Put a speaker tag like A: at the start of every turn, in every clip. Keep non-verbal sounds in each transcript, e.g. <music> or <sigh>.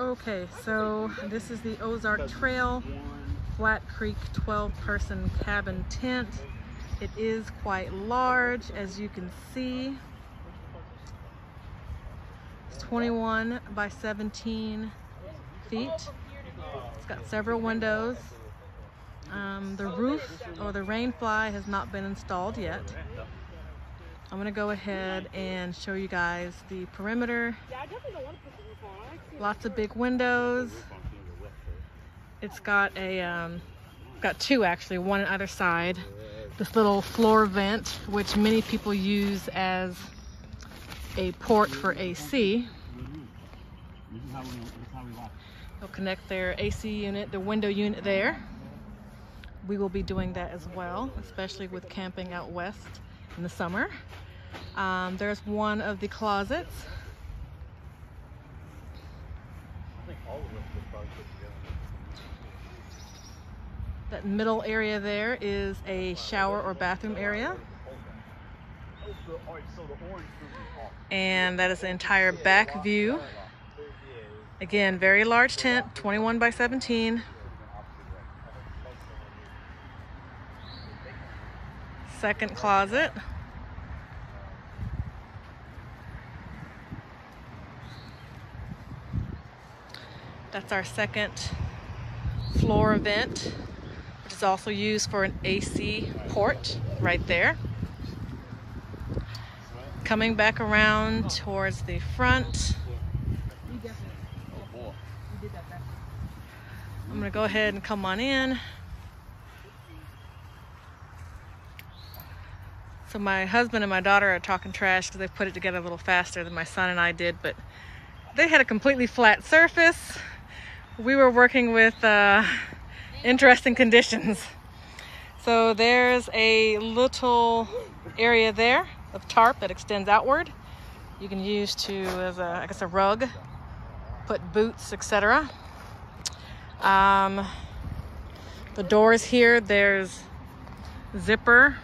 A: Okay, so this is the Ozark Trail Flat Creek 12 person cabin tent. It is quite large as you can see. It's 21 by 17 feet. It's got several windows. Um, the roof or the rain fly has not been installed yet. I'm gonna go ahead and show you guys the perimeter. Lots of big windows. It's got a, um, got two actually, one on either side. This little floor vent, which many people use as a port for AC. They'll connect their AC unit, the window unit there. We will be doing that as well, especially with camping out west in the summer. Um, there's one of the closets. That middle area there is a shower or bathroom area. And that is the entire back view. Again, very large tent, 21 by 17. Second closet. That's our second floor vent, which is also used for an AC port right there. Coming back around towards the front. I'm gonna go ahead and come on in. So my husband and my daughter are talking trash because they put it together a little faster than my son and I did, but they had a completely flat surface. We were working with uh, interesting conditions. So there's a little area there of tarp that extends outward. You can use to as a, I guess a rug, put boots, etc. Um, the doors here, there's zipper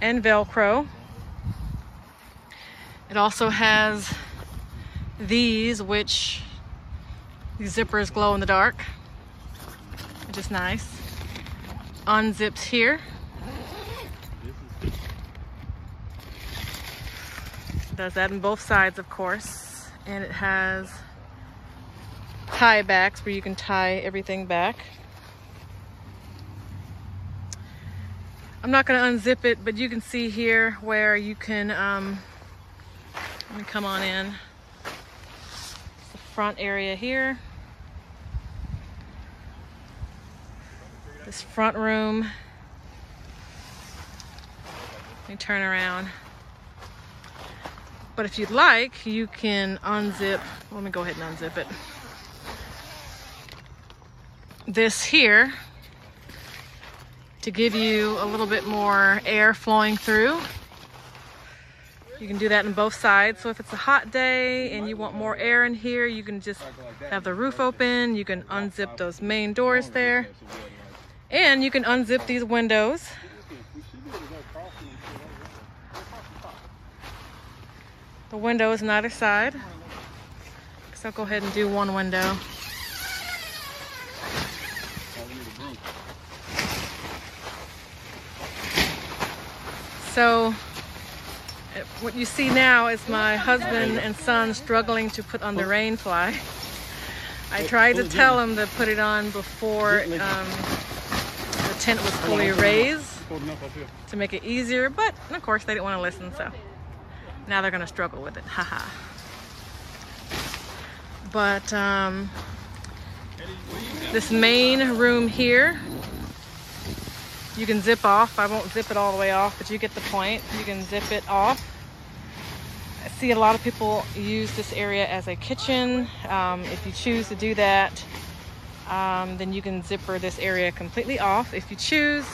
A: and Velcro. It also has these, which these zippers glow in the dark, which is nice. Unzips here. Does that on both sides, of course. And it has tie backs where you can tie everything back. I'm not going to unzip it, but you can see here where you can, um, let me come on in. The front area here. This front room. Let me turn around. But if you'd like, you can unzip, let me go ahead and unzip it. This here to give you a little bit more air flowing through. You can do that on both sides. So if it's a hot day and you want more air in here, you can just have the roof open. You can unzip those main doors there. And you can unzip these windows. The windows on either side. So I'll go ahead and do one window. So what you see now is my husband and son struggling to put on the rain fly. I tried to tell them to put it on before um, tent was fully raised to make it easier, but of course they didn't want to listen, so now they're gonna struggle with it, haha. but um, this main room here you can zip off. I won't zip it all the way off, but you get the point. You can zip it off. I see a lot of people use this area as a kitchen. Um, if you choose to do that, um, then you can zipper this area completely off if you choose.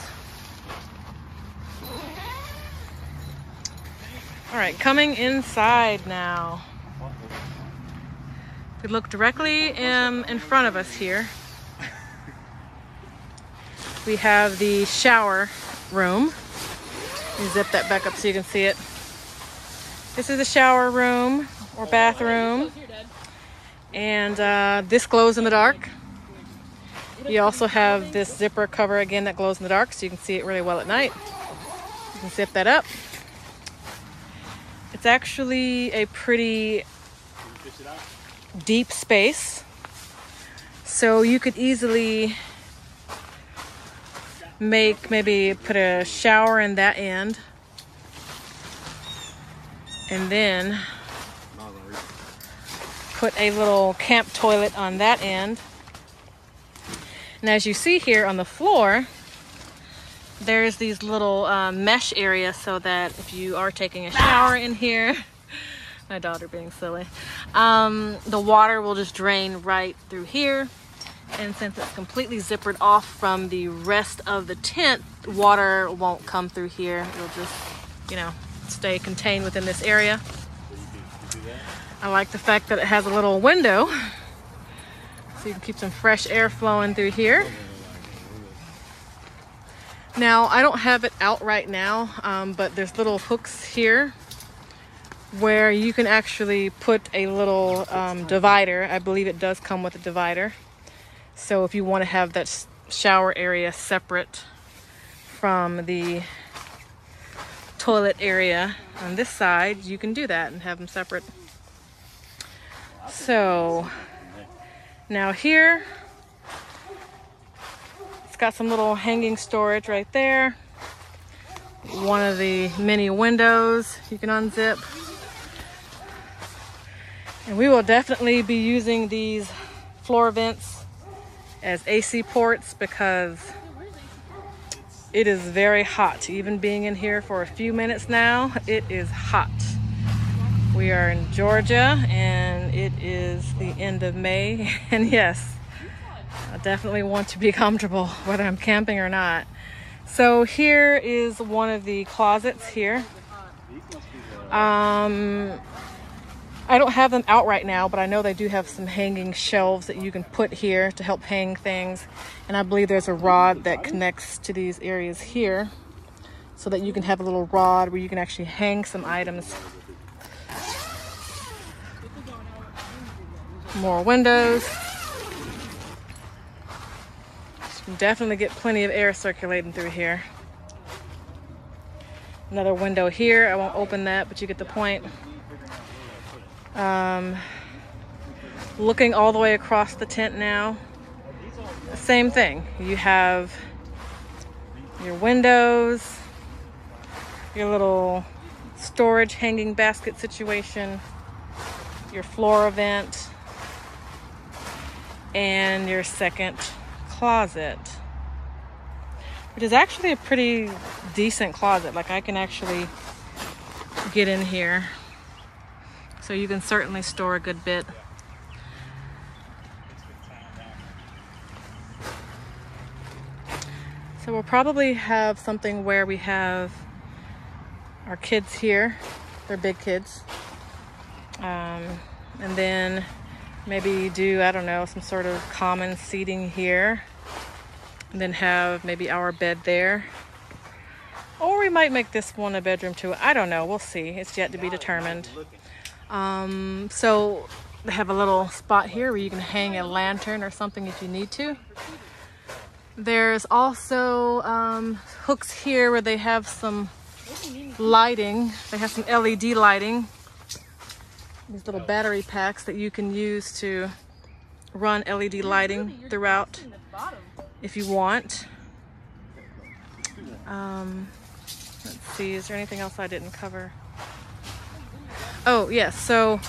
A: All right, coming inside now. We look directly um, in front of us here we have the shower room. zip that back up so you can see it. This is the shower room or bathroom. And uh, this glows in the dark. You also have this zipper cover again that glows in the dark so you can see it really well at night. You can zip that up. It's actually a pretty deep space. So you could easily make maybe put a shower in that end and then put a little camp toilet on that end. And as you see here on the floor, there's these little uh, mesh areas so that if you are taking a shower in here, <laughs> my daughter being silly, um, the water will just drain right through here. And since it's completely zippered off from the rest of the tent, water won't come through here. It'll just, you know, stay contained within this area. I like the fact that it has a little window <laughs> so you can keep some fresh air flowing through here. Now, I don't have it out right now, um, but there's little hooks here where you can actually put a little um, divider. I believe it does come with a divider. So if you want to have that shower area separate from the toilet area on this side, you can do that and have them separate. So now here, it's got some little hanging storage right there. One of the many windows you can unzip. And we will definitely be using these floor vents as AC ports because it is very hot. Even being in here for a few minutes now, it is hot. We are in Georgia and it is the end of May. <laughs> And yes, I definitely want to be comfortable whether I'm camping or not. So here is one of the closets here. Um, I don't have them out right now, but I know they do have some hanging shelves that you can put here to help hang things. And I believe there's a rod that connects to these areas here so that you can have a little rod where you can actually hang some items. More windows. Definitely get plenty of air circulating through here. Another window here. I won't open that, but you get the point. Um, looking all the way across the tent now, same thing. You have your windows, your little storage hanging basket situation, your floor vent, and your second closet, which is actually a pretty decent closet. Like I can actually get in here so you can certainly store a good bit. So we'll probably have something where we have our kids here. They're big kids. Um, and then maybe do, I don't know, some sort of common seating here. And then have maybe our bed there. Or we might make this one a bedroom too. I don't know. We'll see. It's yet to be determined. Um, so they have a little spot here where you can hang a lantern or something if you need to. There's also um, hooks here where they have some lighting. They have some LED lighting. These little battery packs that you can use to run LED lighting throughout if you want. Um, let's see, is there anything else I didn't cover? Oh, yes. So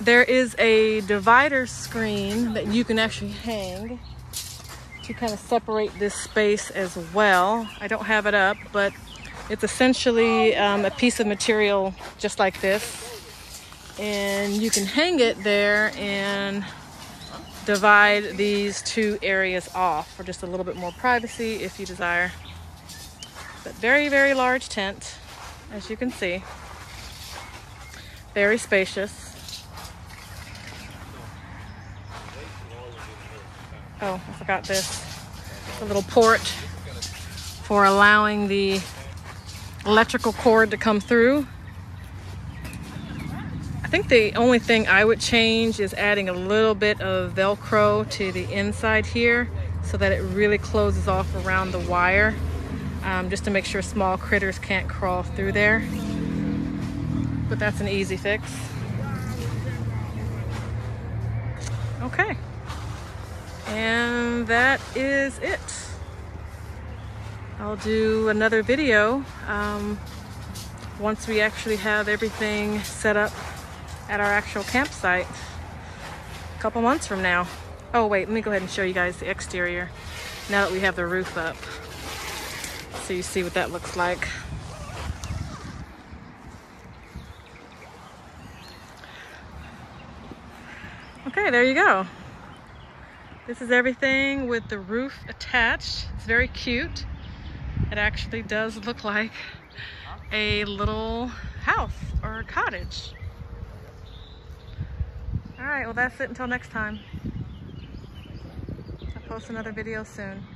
A: there is a divider screen that you can actually hang to kind of separate this space as well. I don't have it up, but it's essentially um, a piece of material just like this. And you can hang it there and divide these two areas off for just a little bit more privacy if you desire. But very, very large tent, as you can see. Very spacious. Oh, I forgot this. A little port for allowing the electrical cord to come through. I think the only thing I would change is adding a little bit of Velcro to the inside here so that it really closes off around the wire um, just to make sure small critters can't crawl through there. But that's an easy fix. Okay. And that is it. I'll do another video um, once we actually have everything set up at our actual campsite a couple months from now. Oh wait, let me go ahead and show you guys the exterior now that we have the roof up. So you see what that looks like. Okay, there you go. This is everything with the roof attached. It's very cute. It actually does look like a little house or a cottage. All right, well that's it until next time. I'll post another video soon.